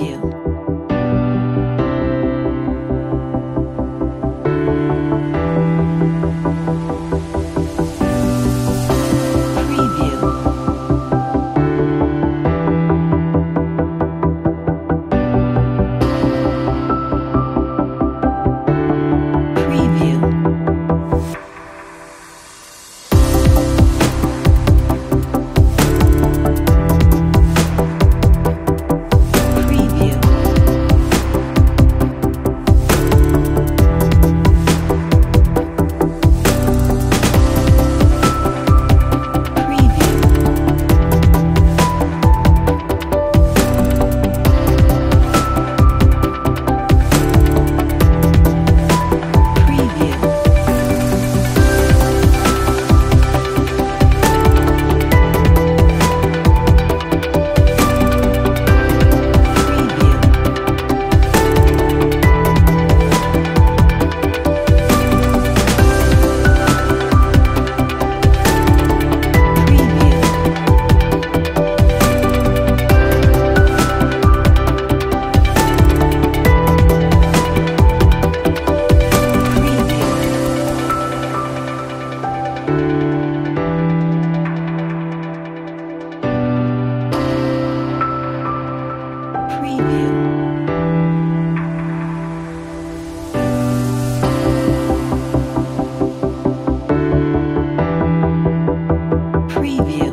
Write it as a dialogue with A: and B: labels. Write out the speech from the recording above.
A: you. Preview.